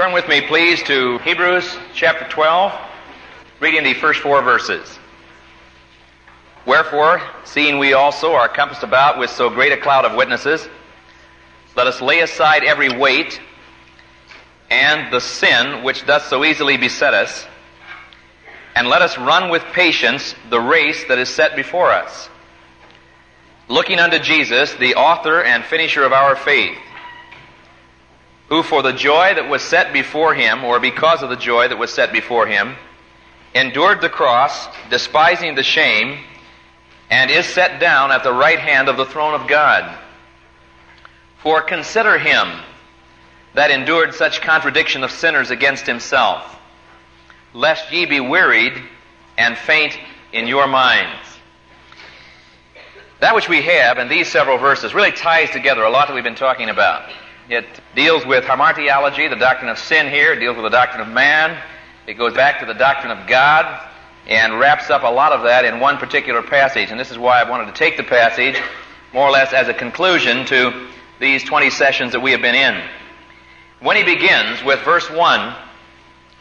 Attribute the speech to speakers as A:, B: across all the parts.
A: Turn with me, please, to Hebrews chapter 12, reading the first four verses. Wherefore, seeing we also are compassed about with so great a cloud of witnesses, let us lay aside every weight and the sin which doth so easily beset us, and let us run with patience the race that is set before us, looking unto Jesus, the author and finisher of our faith, who for the joy that was set before him, or because of the joy that was set before him, endured the cross, despising the shame, and is set down at the right hand of the throne of God. For consider him that endured such contradiction of sinners against himself, lest ye be wearied and faint in your minds. That which we have in these several verses really ties together a lot that we've been talking about. It deals with hamartiology, the doctrine of sin here, it deals with the doctrine of man, it goes back to the doctrine of God, and wraps up a lot of that in one particular passage. And this is why I wanted to take the passage more or less as a conclusion to these 20 sessions that we have been in. When he begins with verse 1,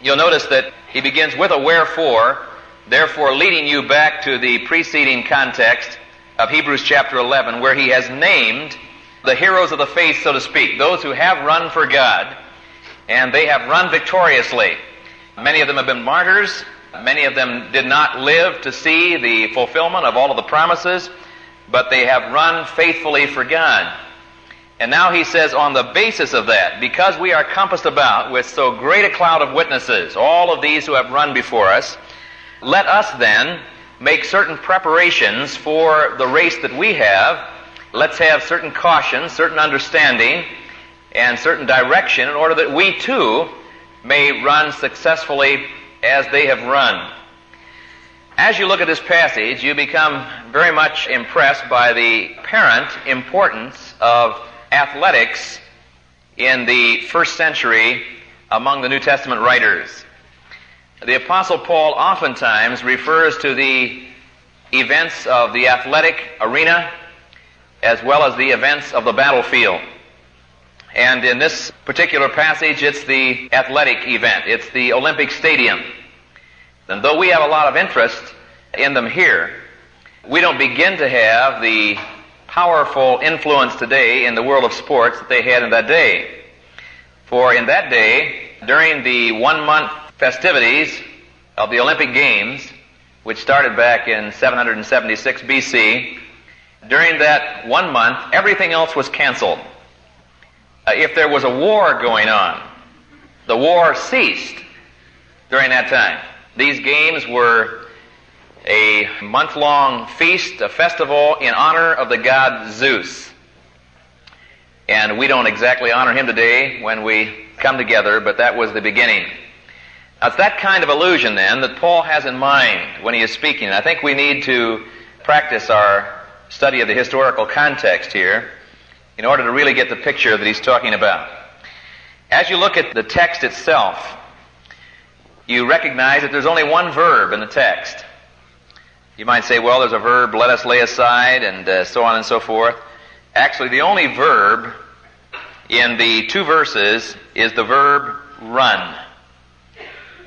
A: you'll notice that he begins with a wherefore, therefore leading you back to the preceding context of Hebrews chapter 11, where he has named the heroes of the faith, so to speak, those who have run for God, and they have run victoriously. Many of them have been martyrs. Many of them did not live to see the fulfillment of all of the promises, but they have run faithfully for God. And now he says, on the basis of that, because we are compassed about with so great a cloud of witnesses, all of these who have run before us, let us then make certain preparations for the race that we have. Let's have certain caution, certain understanding, and certain direction in order that we too may run successfully as they have run. As you look at this passage, you become very much impressed by the apparent importance of athletics in the first century among the New Testament writers. The Apostle Paul oftentimes refers to the events of the athletic arena as well as the events of the battlefield. And in this particular passage, it's the athletic event. It's the Olympic Stadium. And though we have a lot of interest in them here, we don't begin to have the powerful influence today in the world of sports that they had in that day. For in that day, during the one month festivities of the Olympic Games, which started back in 776 BC, during that one month, everything else was canceled. Uh, if there was a war going on, the war ceased during that time. These games were a month long feast, a festival in honor of the god Zeus. And we don't exactly honor him today when we come together, but that was the beginning. Now, it's that kind of illusion then that Paul has in mind when he is speaking. I think we need to practice our study of the historical context here in order to really get the picture that he's talking about. As you look at the text itself, you recognize that there's only one verb in the text. You might say, well, there's a verb, let us lay aside, and uh, so on and so forth. Actually, the only verb in the two verses is the verb run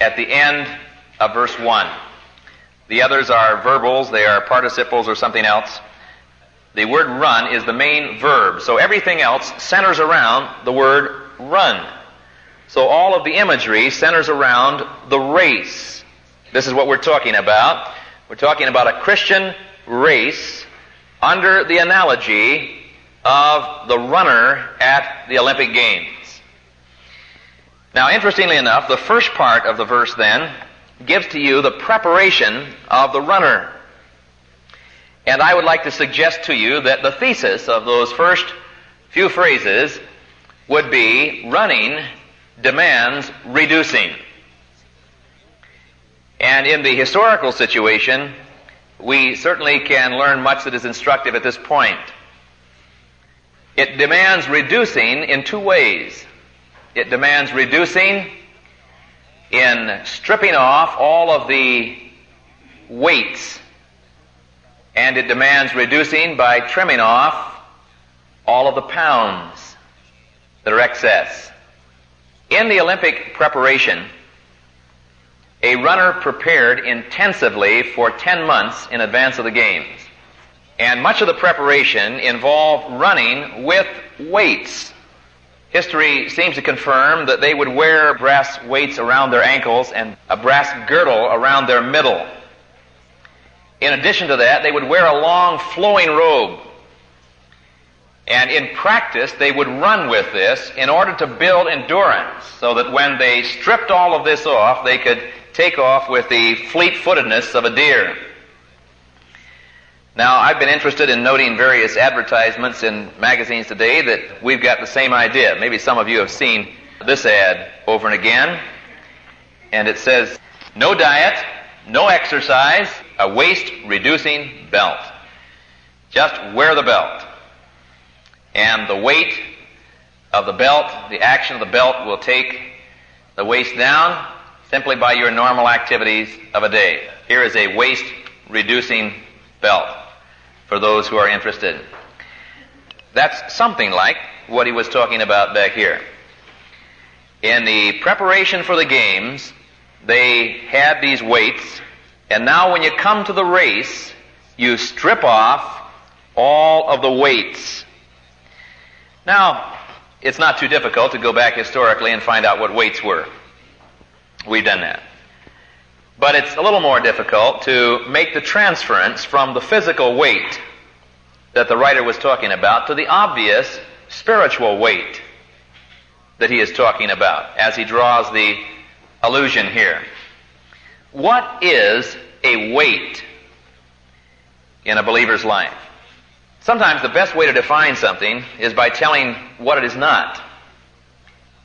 A: at the end of verse 1. The others are verbals, they are participles or something else. The word run is the main verb, so everything else centers around the word run. So all of the imagery centers around the race. This is what we're talking about. We're talking about a Christian race under the analogy of the runner at the Olympic Games. Now, interestingly enough, the first part of the verse then gives to you the preparation of the runner. And I would like to suggest to you that the thesis of those first few phrases would be running demands reducing. And in the historical situation, we certainly can learn much that is instructive at this point. It demands reducing in two ways. It demands reducing in stripping off all of the weights, and it demands reducing by trimming off all of the pounds that are excess. In the Olympic preparation, a runner prepared intensively for 10 months in advance of the games. And much of the preparation involved running with weights. History seems to confirm that they would wear brass weights around their ankles and a brass girdle around their middle. In addition to that, they would wear a long flowing robe. And in practice, they would run with this in order to build endurance so that when they stripped all of this off, they could take off with the fleet footedness of a deer. Now, I've been interested in noting various advertisements in magazines today that we've got the same idea. Maybe some of you have seen this ad over and again. And it says, no diet, no exercise, a waist reducing belt. Just wear the belt. And the weight of the belt, the action of the belt will take the waist down simply by your normal activities of a day. Here is a waist reducing belt for those who are interested. That's something like what he was talking about back here. In the preparation for the games, they had these weights, and now when you come to the race, you strip off all of the weights. Now, it's not too difficult to go back historically and find out what weights were. We've done that. But it's a little more difficult to make the transference from the physical weight that the writer was talking about to the obvious spiritual weight that he is talking about as he draws the allusion here. What is a weight in a believer's life? Sometimes the best way to define something is by telling what it is not.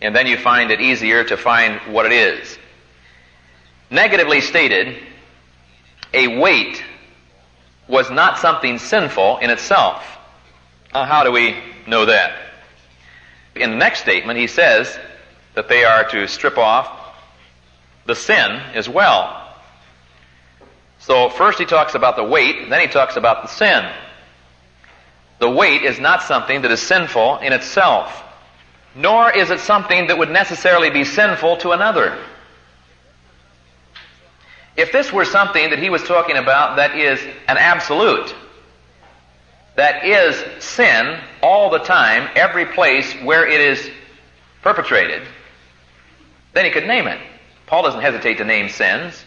A: And then you find it easier to find what it is. Negatively stated, a weight was not something sinful in itself. Uh, how do we know that? In the next statement, he says that they are to strip off the sin as well. So first he talks about the weight, then he talks about the sin. The weight is not something that is sinful in itself, nor is it something that would necessarily be sinful to another. If this were something that he was talking about that is an absolute, that is sin all the time, every place where it is perpetrated, then he could name it. Paul doesn't hesitate to name sins.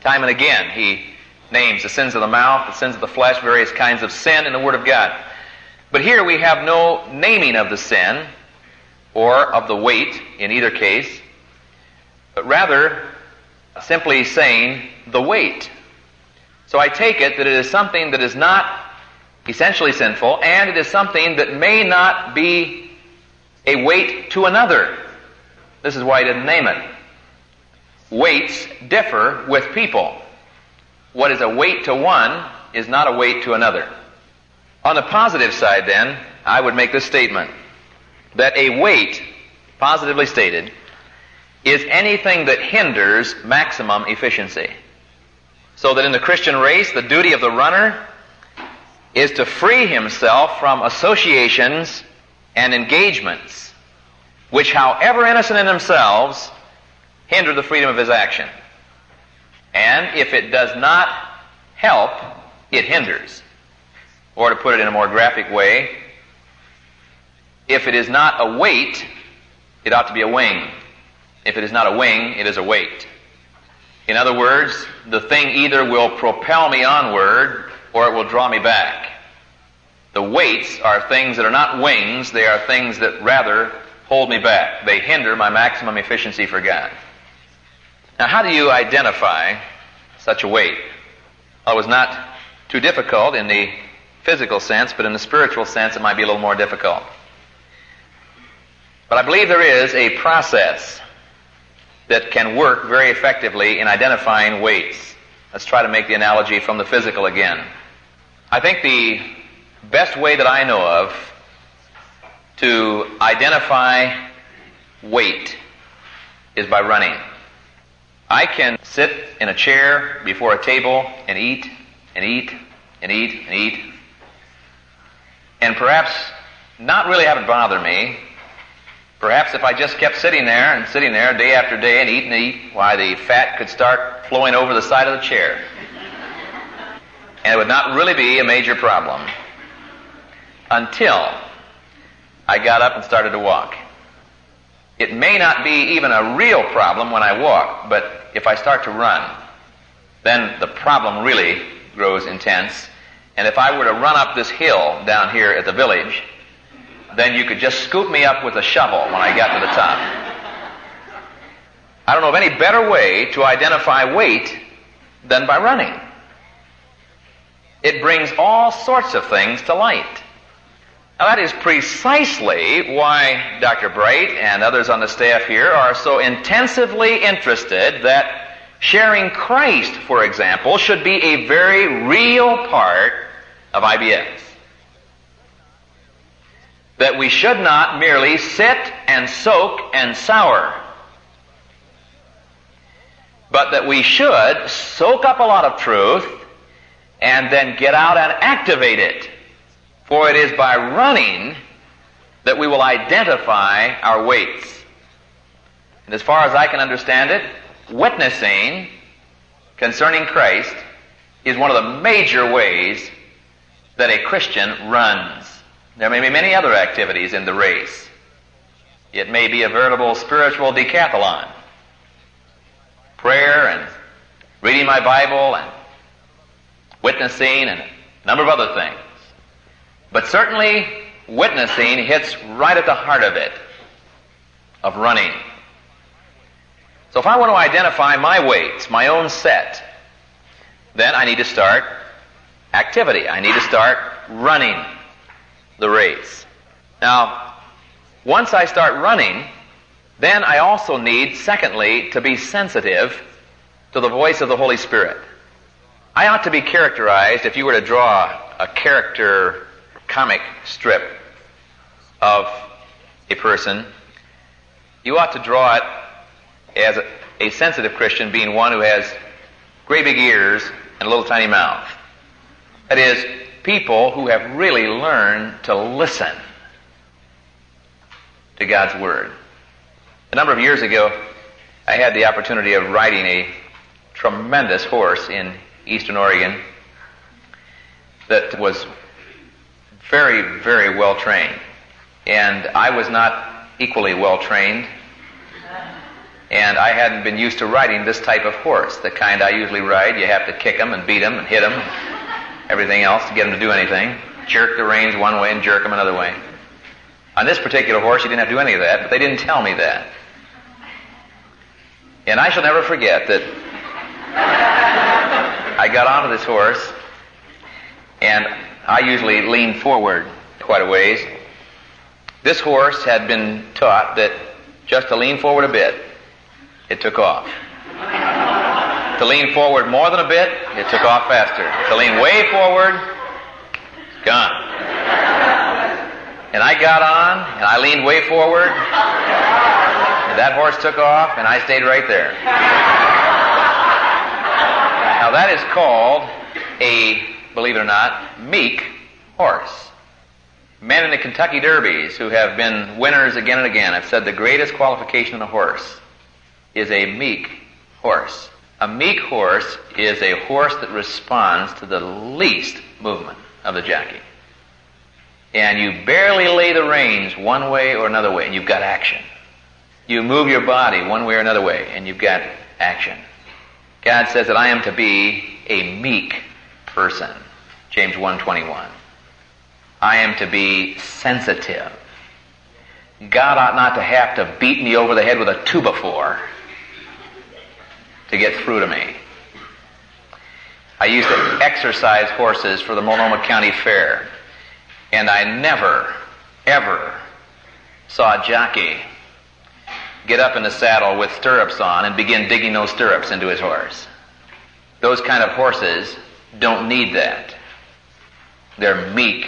A: Time and again, he names the sins of the mouth, the sins of the flesh, various kinds of sin in the Word of God. But here we have no naming of the sin or of the weight in either case, but rather simply saying the weight. So I take it that it is something that is not essentially sinful, and it is something that may not be a weight to another. This is why I didn't name it. Weights differ with people. What is a weight to one is not a weight to another. On the positive side, then, I would make this statement that a weight, positively stated, is anything that hinders maximum efficiency. So that in the Christian race, the duty of the runner is to free himself from associations and engagements which, however innocent in themselves, hinder the freedom of his action. And if it does not help, it hinders. Or to put it in a more graphic way, if it is not a weight, it ought to be a wing. If it is not a wing, it is a weight. In other words, the thing either will propel me onward or it will draw me back. The weights are things that are not wings, they are things that rather hold me back. They hinder my maximum efficiency for God. Now, how do you identify such a weight? Well, it was not too difficult in the physical sense, but in the spiritual sense, it might be a little more difficult. But I believe there is a process that can work very effectively in identifying weights. Let's try to make the analogy from the physical again. I think the best way that I know of to identify weight is by running. I can sit in a chair before a table and eat and eat and eat and eat and perhaps not really have it bother me Perhaps if I just kept sitting there and sitting there day after day and eat and eat, why the fat could start flowing over the side of the chair. And it would not really be a major problem until I got up and started to walk. It may not be even a real problem when I walk, but if I start to run, then the problem really grows intense. And if I were to run up this hill down here at the village, then you could just scoop me up with a shovel when I got to the top. I don't know of any better way to identify weight than by running. It brings all sorts of things to light. Now that is precisely why Dr. Bright and others on the staff here are so intensively interested that sharing Christ, for example, should be a very real part of IBS. That we should not merely sit and soak and sour, but that we should soak up a lot of truth and then get out and activate it. For it is by running that we will identify our weights. And as far as I can understand it, witnessing concerning Christ is one of the major ways that a Christian runs. There may be many other activities in the race. It may be a veritable spiritual decathlon. Prayer and reading my Bible and witnessing and a number of other things. But certainly, witnessing hits right at the heart of it, of running. So if I want to identify my weights, my own set, then I need to start activity. I need to start running the race. Now, once I start running, then I also need, secondly, to be sensitive to the voice of the Holy Spirit. I ought to be characterized, if you were to draw a character comic strip of a person, you ought to draw it as a, a, sensitive Christian being one who has great big ears and a little tiny mouth. That is, people who have really learned to listen to God's Word. A number of years ago, I had the opportunity of riding a tremendous horse in eastern Oregon that was very, very well trained. And I was not equally well trained. And I hadn't been used to riding this type of horse, the kind I usually ride. You have to kick them and beat them and hit them, everything else to get them to do anything. Jerk the reins one way and jerk them another way. On this particular horse, you didn't have to do any of that, but they didn't tell me that. And I shall never forget that I got onto this horse, and I usually lean forward quite a ways. This horse had been taught that just to lean forward a bit, it took off. to lean forward more than a bit, it took off faster. To lean way forward, gone. And I got on, and I leaned way forward, and that horse took off, and I stayed right there. Now that is called a believe it or not, meek horse. Men in the Kentucky Derbies who have been winners again and again have said the greatest qualification in a horse is a meek horse. A meek horse is a horse that responds to the least movement of the jockey. And you barely lay the reins one way or another way, and you've got action. You move your body one way or another way, and you've got action. God says that I am to be a meek person. James 1:21. I am to be sensitive. God ought not to have to beat me over the head with a two before to get through to me. I used to exercise horses for the Multnomah County Fair, and I never, ever saw a jockey get up in the saddle with stirrups on and begin digging those stirrups into his horse. Those kind of horses don't need that. They're meek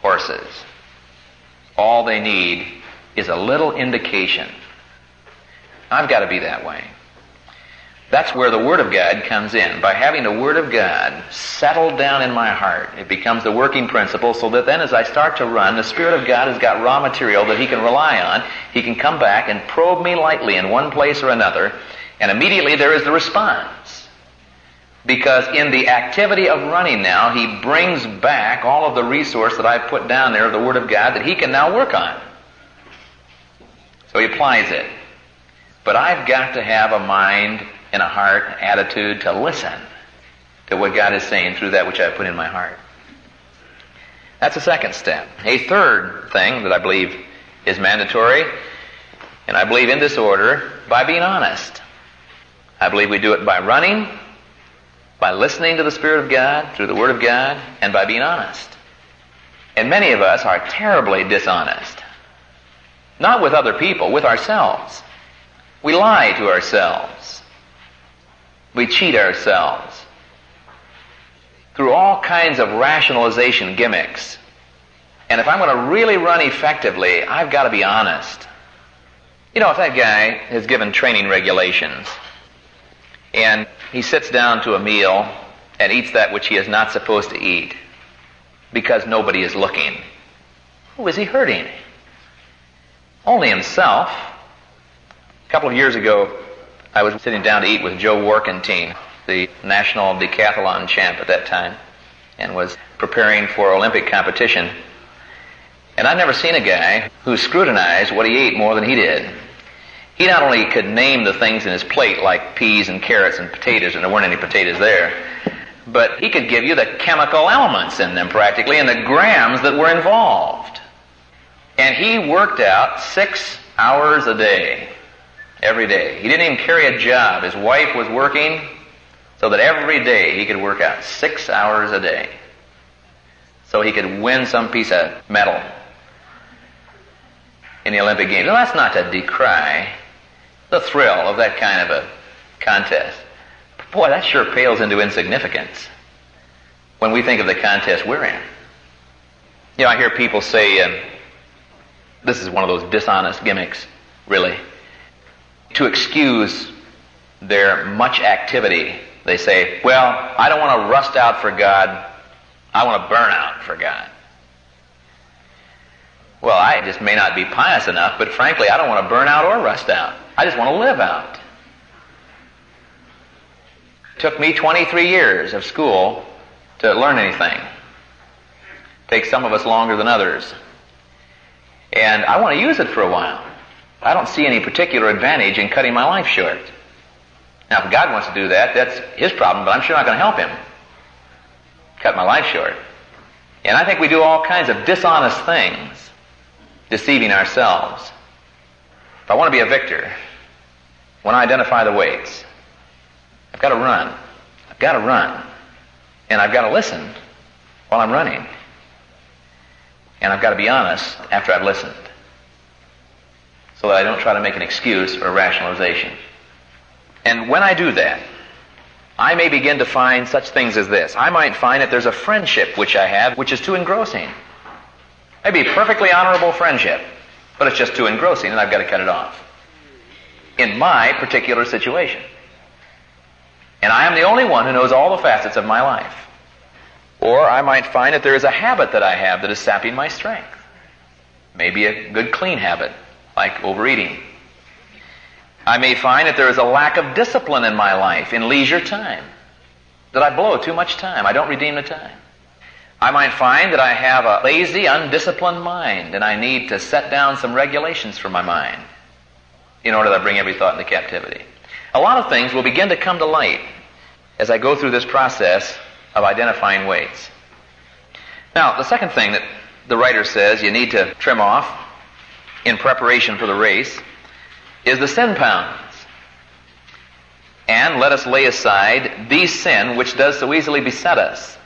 A: horses. All they need is a little indication. I've got to be that way. That's where the Word of God comes in. By having the Word of God settled down in my heart, it becomes the working principle so that then as I start to run, the Spirit of God has got raw material that He can rely on. He can come back and probe me lightly in one place or another, and immediately there is the response. Because in the activity of running now, He brings back all of the resource that I've put down there the Word of God that He can now work on. So He applies it. But I've got to have a mind and a heart and attitude to listen to what God is saying through that which I put in my heart. That's a second step. A third thing that I believe is mandatory, and I believe in this order, by being honest. I believe we do it by running, by listening to the Spirit of God through the Word of God, and by being honest. And many of us are terribly dishonest. Not with other people, with ourselves. We lie to ourselves. We cheat ourselves through all kinds of rationalization gimmicks. And if I'm going to really run effectively, I've got to be honest. You know, if that guy has given training regulations and he sits down to a meal and eats that which he is not supposed to eat because nobody is looking, who is he hurting? Only himself. A couple of years ago, I was sitting down to eat with Joe Warkentien, the national decathlon champ at that time, and was preparing for Olympic competition. And I'd never seen a guy who scrutinized what he ate more than he did. He not only could name the things in his plate like peas and carrots and potatoes, and there weren't any potatoes there, but he could give you the chemical elements in them practically and the grams that were involved. And he worked out six hours a day every day. He didn't even carry a job. His wife was working so that every day he could work out six hours a day so he could win some piece of medal in the Olympic Games. Now, that's not to decry the thrill of that kind of a contest. But boy, that sure pales into insignificance when we think of the contest we're in. You know, I hear people say, uh, this is one of those dishonest gimmicks, really to excuse their much activity, they say, well, I don't want to rust out for God. I want to burn out for God. Well, I just may not be pious enough, but frankly, I don't want to burn out or rust out. I just want to live out. It took me 23 years of school to learn anything. It takes some of us longer than others. And I want to use it for a while. I don't see any particular advantage in cutting my life short. Now, if God wants to do that, that's his problem, but I'm sure not going to help him. Cut my life short. And I think we do all kinds of dishonest things, deceiving ourselves. If I want to be a victor, when I identify the weights, I've got to run. I've got to run. And I've got to listen while I'm running. And I've got to be honest after I've listened so that I don't try to make an excuse or rationalization. And when I do that, I may begin to find such things as this. I might find that there's a friendship which I have which is too engrossing. Maybe perfectly honorable friendship, but it's just too engrossing and I've got to cut it off. In my particular situation. And I am the only one who knows all the facets of my life. Or I might find that there is a habit that I have that is sapping my strength. Maybe a good clean habit like overeating. I may find that there is a lack of discipline in my life, in leisure time, that I blow too much time. I don't redeem the time. I might find that I have a lazy, undisciplined mind, and I need to set down some regulations for my mind in order to bring every thought into captivity. A lot of things will begin to come to light as I go through this process of identifying weights. Now, the second thing that the writer says you need to trim off in preparation for the race is the sin pounds. And let us lay aside the sin which does so easily beset us.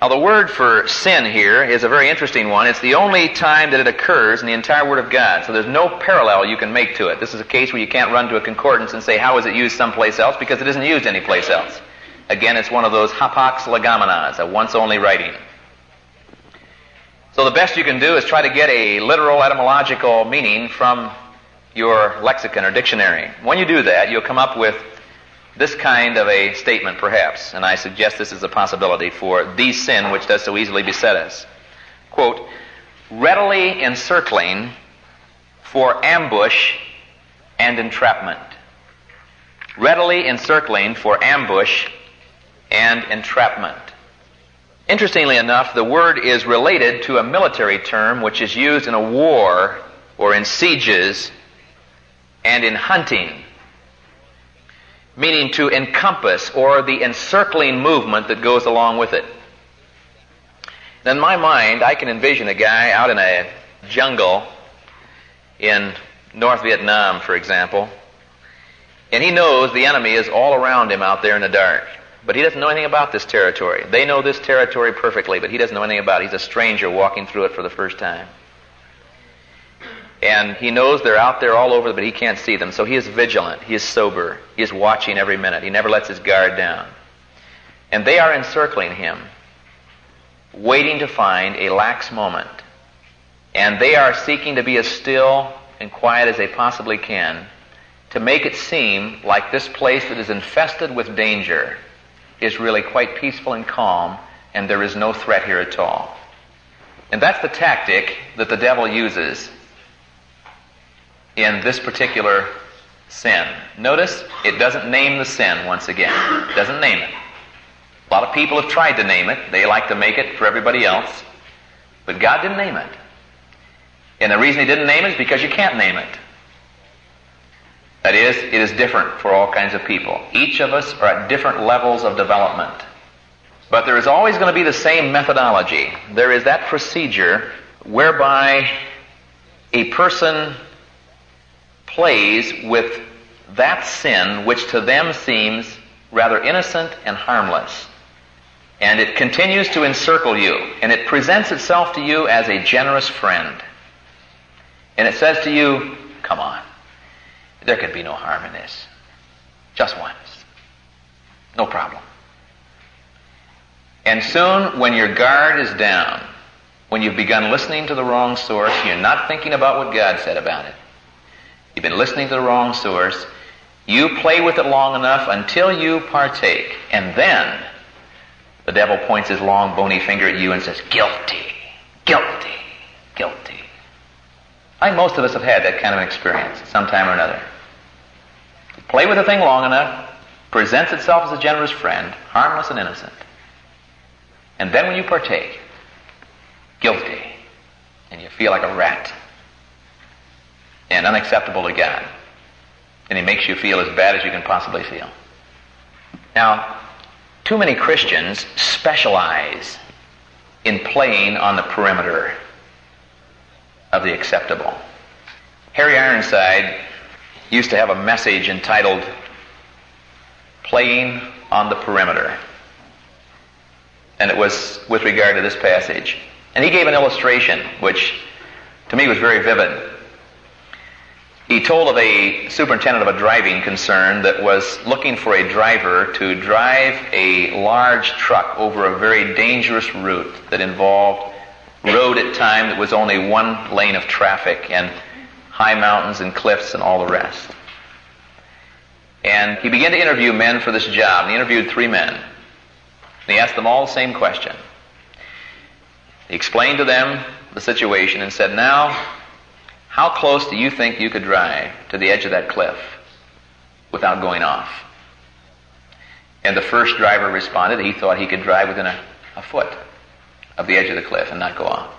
A: Now, the word for sin here is a very interesting one. It's the only time that it occurs in the entire Word of God. So there's no parallel you can make to it. This is a case where you can't run to a concordance and say, how is it used someplace else? Because it isn't used anyplace else. Again, it's one of those hapax legomenas, a once only writing. So the best you can do is try to get a literal etymological meaning from your lexicon or dictionary. When you do that, you'll come up with this kind of a statement, perhaps, and I suggest this is a possibility for the sin which does so easily beset us. Quote, readily encircling for ambush and entrapment. Readily encircling for ambush and entrapment. Interestingly enough, the word is related to a military term which is used in a war or in sieges and in hunting, meaning to encompass or the encircling movement that goes along with it. In my mind, I can envision a guy out in a jungle in North Vietnam, for example, and he knows the enemy is all around him out there in the dark. But he doesn't know anything about this territory. They know this territory perfectly, but he doesn't know anything about it. He's a stranger walking through it for the first time. And he knows they're out there all over, but he can't see them. So he is vigilant. He is sober. He is watching every minute. He never lets his guard down. And they are encircling him, waiting to find a lax moment. And they are seeking to be as still and quiet as they possibly can to make it seem like this place that is infested with danger is really quite peaceful and calm, and there is no threat here at all. And that's the tactic that the devil uses in this particular sin. Notice it doesn't name the sin once again. It doesn't name it. A lot of people have tried to name it. They like to make it for everybody else. But God didn't name it. And the reason He didn't name it is because you can't name it. That is, it is different for all kinds of people. Each of us are at different levels of development. But there is always going to be the same methodology. There is that procedure whereby a person plays with that sin which to them seems rather innocent and harmless. And it continues to encircle you, and it presents itself to you as a generous friend. And it says to you, come on. There can be no harm in this. Just once. No problem. And soon, when your guard is down, when you've begun listening to the wrong source, you're not thinking about what God said about it. You've been listening to the wrong source. You play with it long enough until you partake. And then the devil points his long bony finger at you and says, guilty, guilty, guilty. I most of us have had that kind of experience sometime or another. Play with a thing long enough, presents itself as a generous friend, harmless and innocent. And then when you partake, guilty, and you feel like a rat, and unacceptable to God. And He makes you feel as bad as you can possibly feel. Now, too many Christians specialize in playing on the perimeter of the acceptable. Harry Ironside used to have a message entitled Playing on the Perimeter. And it was with regard to this passage. And he gave an illustration which to me was very vivid. He told of a superintendent of a driving concern that was looking for a driver to drive a large truck over a very dangerous route that involved road at time that was only one lane of traffic and high mountains and cliffs and all the rest. And he began to interview men for this job. And he interviewed three men. And he asked them all the same question. He explained to them the situation and said, Now, how close do you think you could drive to the edge of that cliff without going off? And the first driver responded he thought he could drive within a, a foot of the edge of the cliff and not go off.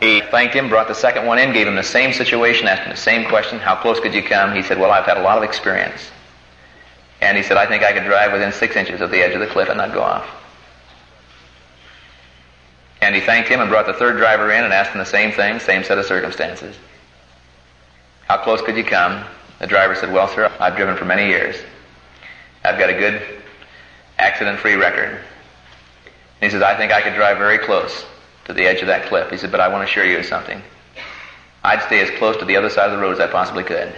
A: He thanked him, brought the second one in, gave him the same situation, asked him the same question, how close could you come? He said, well, I've had a lot of experience. And he said, I think I could drive within six inches of the edge of the cliff and not go off. And he thanked him and brought the third driver in and asked him the same thing, same set of circumstances. How close could you come? The driver said, well, sir, I've driven for many years. I've got a good accident-free record. And he says, I think I could drive very close to the edge of that cliff. He said, But I want to assure you of something. I'd stay as close to the other side of the road as I possibly could.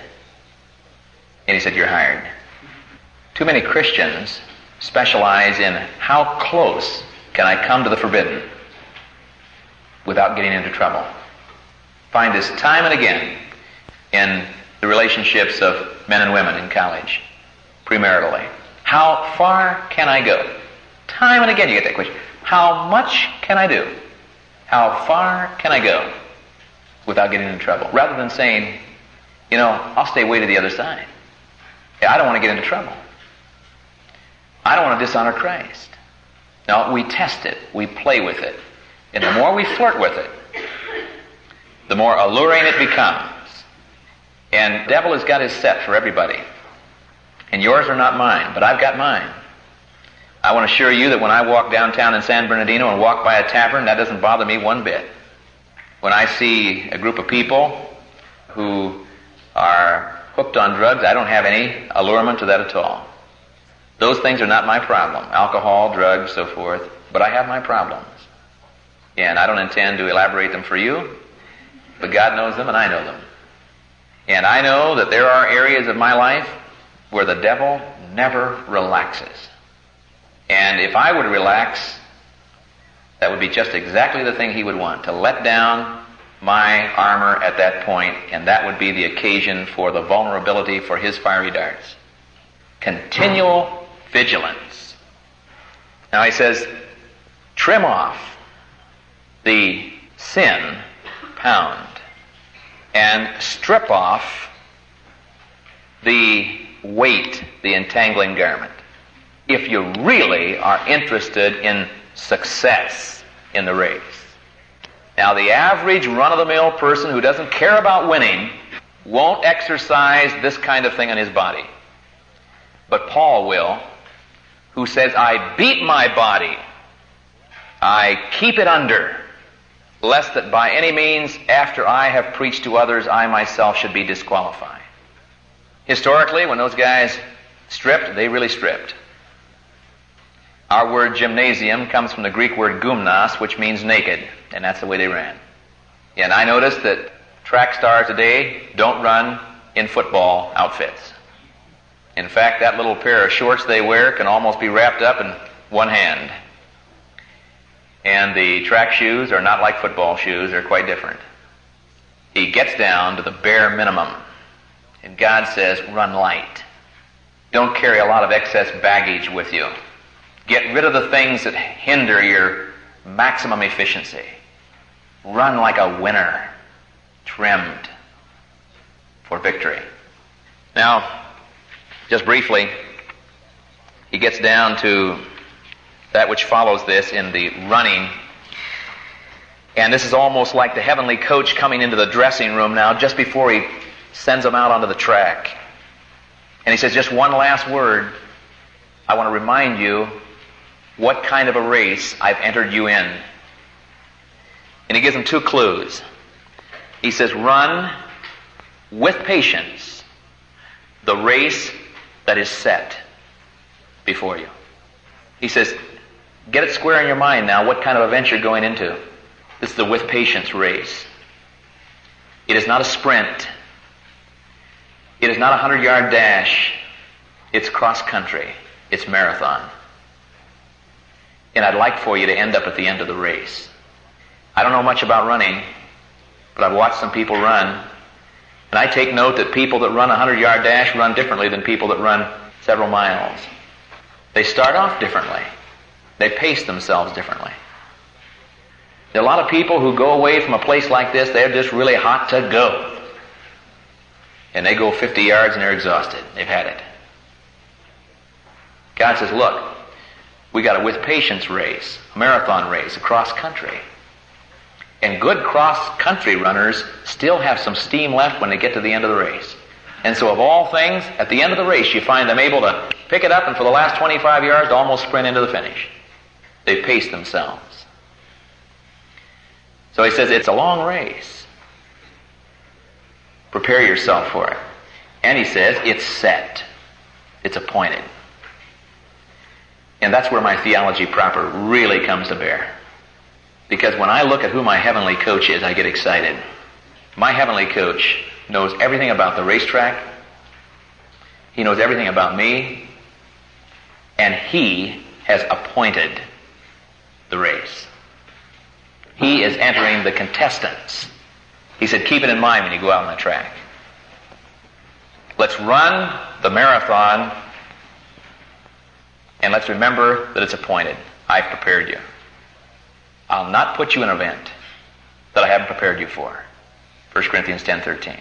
A: And he said, You're hired. Too many Christians specialize in how close can I come to the forbidden without getting into trouble. Find this time and again in the relationships of men and women in college, premaritally. How far can I go? Time and again you get that question. How much can I do? How far can I go without getting into trouble? Rather than saying, you know, I'll stay way to the other side. I don't want to get into trouble. I don't want to dishonor Christ. No, we test it. We play with it. And the more we flirt with it, the more alluring it becomes. And devil has got his set for everybody. And yours are not mine, but I've got mine. I want to assure you that when I walk downtown in San Bernardino and walk by a tavern, that doesn't bother me one bit. When I see a group of people who are hooked on drugs, I don't have any allurement to that at all. Those things are not my problem. Alcohol, drugs, so forth. But I have my problems. And I don't intend to elaborate them for you, but God knows them and I know them. And I know that there are areas of my life where the devil never relaxes. And if I would relax, that would be just exactly the thing he would want, to let down my armor at that point, and that would be the occasion for the vulnerability for his fiery darts. Continual vigilance. Now he says, trim off the sin pound and strip off the weight, the entangling garment. If you really are interested in success in the race. Now, the average run of the mill person who doesn't care about winning won't exercise this kind of thing on his body. But Paul will who says, I beat my body, I keep it under, lest that by any means, after I have preached to others, I myself should be disqualified. Historically, when those guys stripped, they really stripped. Our word gymnasium comes from the Greek word gumnos, which means naked, and that's the way they ran. And I noticed that track stars today don't run in football outfits. In fact, that little pair of shorts they wear can almost be wrapped up in one hand. And the track shoes are not like football shoes, they're quite different. He gets down to the bare minimum. And God says, run light. Don't carry a lot of excess baggage with you. Get rid of the things that hinder your maximum efficiency. Run like a winner, trimmed for victory. Now, just briefly, he gets down to that which follows this in the running. And this is almost like the heavenly coach coming into the dressing room now just before he sends them out onto the track. And he says, just one last word. I want to remind you what kind of a race I've entered you in. And he gives them two clues. He says, run with patience the race that is set before you. He says, get it square in your mind now what kind of event you're going into. This is the with patience race. It is not a sprint. It is not a hundred yard dash. It's cross country. It's marathon. And I'd like for you to end up at the end of the race. I don't know much about running, but I've watched some people run, and I take note that people that run a 100 yard dash run differently than people that run several miles. They start off differently. They pace themselves differently. There are a lot of people who go away from a place like this, they're just really hot to go. And they go 50 yards and they're exhausted. They've had it. God says, look, we got a with patience race, a marathon race, a cross country. And good cross country runners still have some steam left when they get to the end of the race. And so, of all things, at the end of the race, you find them able to pick it up and for the last 25 yards almost sprint into the finish. They pace themselves. So he says it's a long race. Prepare yourself for it. And he says it's set, it's appointed. And that's where my theology proper really comes to bear. Because when I look at who my heavenly coach is, I get excited. My heavenly coach knows everything about the racetrack. He knows everything about me. And he has appointed the race. He is entering the contestants He said, keep it in mind when you go out on the track. Let's run the marathon and let's remember that it's appointed. I've prepared you. I'll not put you in an event that I haven't prepared you for. 1 Corinthians 10:13.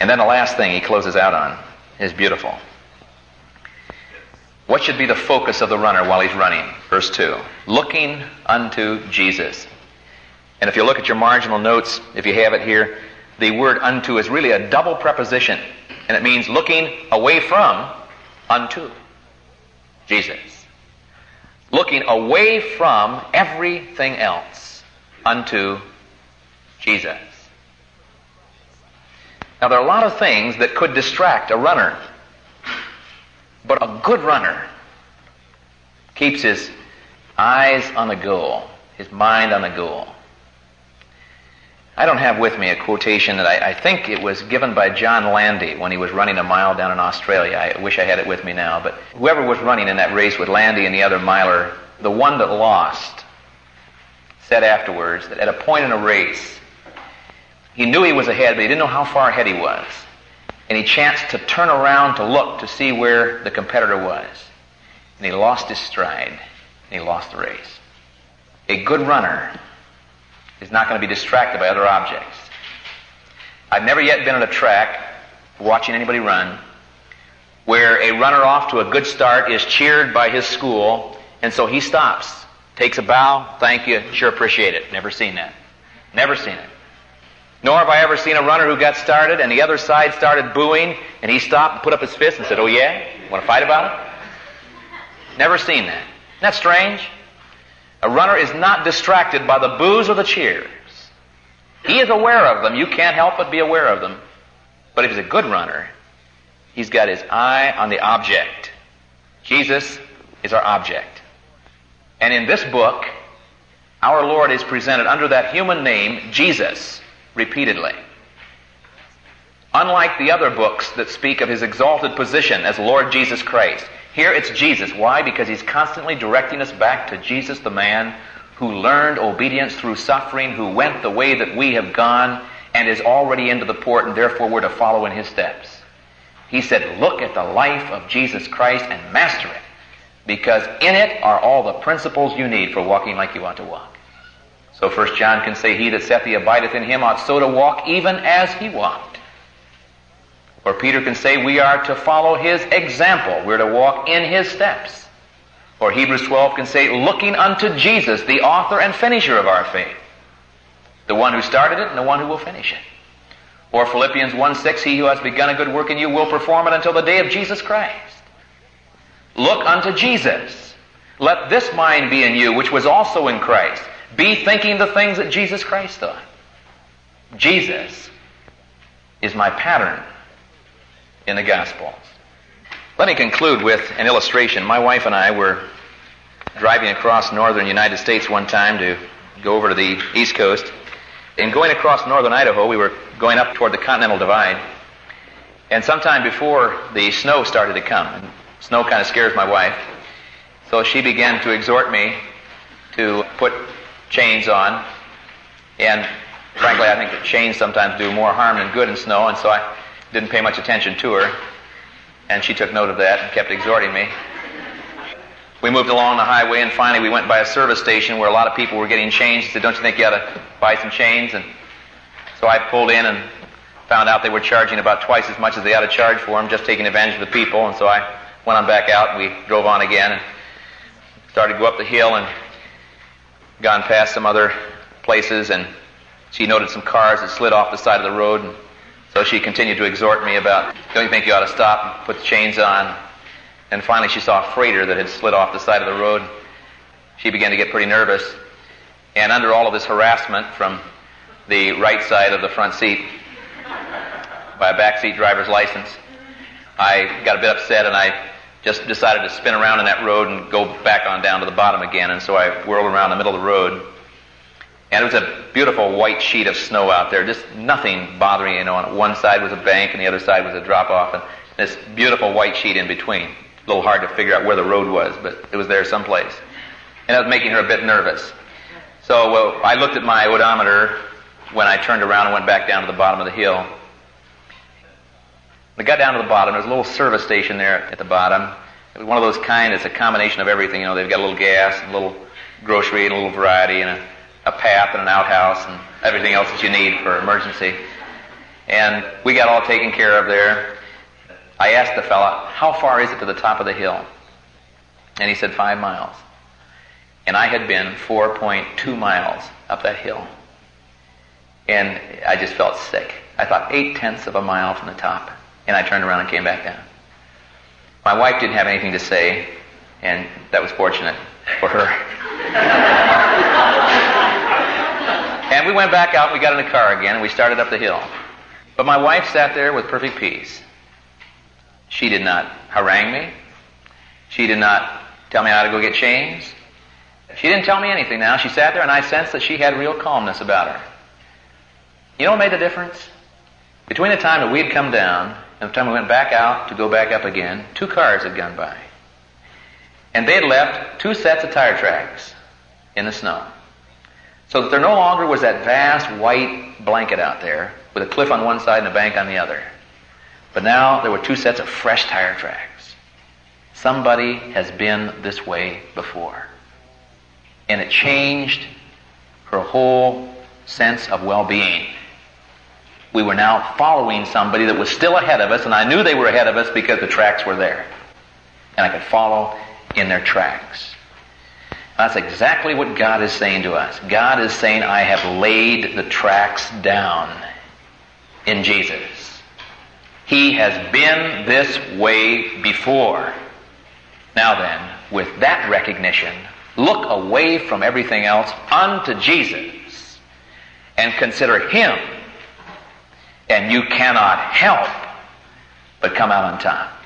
A: And then the last thing he closes out on is beautiful. What should be the focus of the runner while he's running? Verse 2. Looking unto Jesus. And if you look at your marginal notes, if you have it here, the word unto is really a double preposition. And it means looking away from unto Jesus. Looking away from everything else unto Jesus. Now, there are a lot of things that could distract a runner, but a good runner keeps his eyes on the goal, his mind on the goal. I don't have with me a quotation that I, I, think it was given by John Landy when he was running a mile down in Australia. I wish I had it with me now. But whoever was running in that race with Landy and the other miler, the one that lost, said afterwards that at a point in a race, he knew he was ahead, but he didn't know how far ahead he was. And he chanced to turn around to look to see where the competitor was. And he lost his stride, and he lost the race. A good runner is not going to be distracted by other objects. I've never yet been at a track watching anybody run where a runner off to a good start is cheered by his school, and so he stops, takes a bow, thank you, sure appreciate it. Never seen that. Never seen it. Nor have I ever seen a runner who got started and the other side started booing and he stopped and put up his fist and said, Oh yeah? Want to fight about it? Never seen that. Isn't that strange? A runner is not distracted by the boos or the cheers. He is aware of them. You can't help but be aware of them. But if he's a good runner, he's got his eye on the object. Jesus is our object. And in this book, our Lord is presented under that human name, Jesus, repeatedly. Unlike the other books that speak of his exalted position as Lord Jesus Christ, here it's Jesus. Why? Because he's constantly directing us back to Jesus, the man who learned obedience through suffering, who went the way that we have gone, and is already into the port, and therefore we're to follow in his steps. He said, Look at the life of Jesus Christ and master it, because in it are all the principles you need for walking like you ought to walk. So First John can say, He that saith he abideth in him ought so to walk even as he walked. Or Peter can say we are to follow his example. We're to walk in his steps. Or Hebrews 12 can say looking unto Jesus, the author and finisher of our faith. The one who started it and the one who will finish it. Or Philippians 1 6, he who has begun a good work in you will perform it until the day of Jesus Christ. Look unto Jesus. Let this mind be in you, which was also in Christ. Be thinking the things that Jesus Christ thought. Jesus is my pattern in the Gospels. Let me conclude with an illustration. My wife and I were driving across northern United States one time to go over to the East Coast. In going across northern Idaho, we were going up toward the Continental Divide. And sometime before the snow started to come, and snow kind of scares my wife, so she began to exhort me to put chains on. And frankly, I think that chains sometimes do more harm than good in snow, and so I didn't pay much attention to her, and she took note of that and kept exhorting me. We moved along the highway, and finally we went by a service station where a lot of people were getting chains. She said, Don't you think you ought to buy some chains? And so I pulled in and found out they were charging about twice as much as they ought to charge for them, just taking advantage of the people. And so I went on back out, and we drove on again and started to go up the hill and gone past some other places. And she noted some cars that slid off the side of the road. And so she continued to exhort me about, don't you think you ought to stop and put the chains on? And finally she saw a freighter that had slid off the side of the road. She began to get pretty nervous. And under all of this harassment from the right side of the front seat by a backseat driver's license, I got a bit upset and I just decided to spin around in that road and go back on down to the bottom again. And so I whirled around the middle of the road and it was a beautiful white sheet of snow out there, just nothing bothering you. know, on one side was a bank and the other side was a drop off, and this beautiful white sheet in between. A little hard to figure out where the road was, but it was there someplace. And that was making her a bit nervous. So well, I looked at my odometer when I turned around and went back down to the bottom of the hill. I got down to the bottom, there's a little service station there at the bottom. It was one of those kind, it's a combination of everything. You know, they've got a little gas, and a little grocery, and a little variety, and a, a path, and an outhouse, and everything else that you need for emergency. And we got all taken care of there. I asked the fella, how far is it to the top of the hill? And he said, five miles. And I had been 4.2 miles up that hill. And I just felt sick. I thought eight tenths of a mile from the top. And I turned around and came back down. My wife didn't have anything to say, and that was fortunate for her. and we went back out, we got in the car again, and we started up the hill. But my wife sat there with perfect peace. She did not harangue me. She did not tell me how to go get chains. She didn't tell me anything now. She sat there and I sensed that she had real calmness about her. You know what made the difference? Between the time that we had come down and the time we went back out to go back up again, two cars had gone by. And they had left two sets of tire tracks in the snow. So that there no longer was that vast white blanket out there with a cliff on one side and a bank on the other. But now there were two sets of fresh tire tracks. Somebody has been this way before. And it changed her whole sense of well-being. We were now following somebody that was still ahead of us, and I knew they were ahead of us because the tracks were there. And I could follow in their tracks. That's exactly what God is saying to us. God is saying, I have laid the tracks down in Jesus. He has been this way before. Now then, with that recognition, look away from everything else unto Jesus and consider Him, and you cannot help but come out on top.